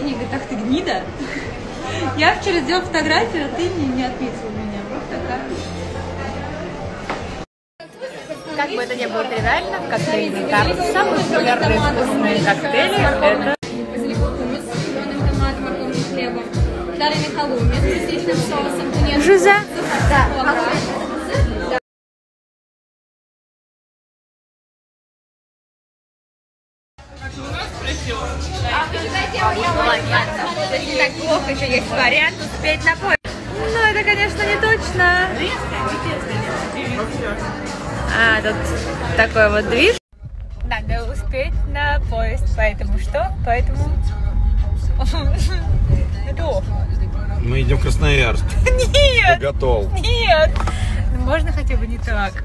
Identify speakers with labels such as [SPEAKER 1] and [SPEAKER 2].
[SPEAKER 1] настроение. Говорит, ах ты гнида. Я вчера сделал фотографию, а ты мне не отметил меня. Вот такая.
[SPEAKER 2] Как бы это ни было тривиально, коктейльный карт. Самые популярные вкусные коктейли это...
[SPEAKER 1] Жареный халуми с пресечным соусом. тунец,
[SPEAKER 2] Жиза?
[SPEAKER 1] Да.
[SPEAKER 2] Если так плохо, еще есть вариант успеть на поезд. Ну, это, конечно, не точно. А, тут такой вот движ. Надо успеть на поезд, поэтому что? Поэтому... Что?
[SPEAKER 3] Мы идем в Красноярск.
[SPEAKER 2] Нет,
[SPEAKER 3] Готов.
[SPEAKER 2] нет. Можно хотя бы не так.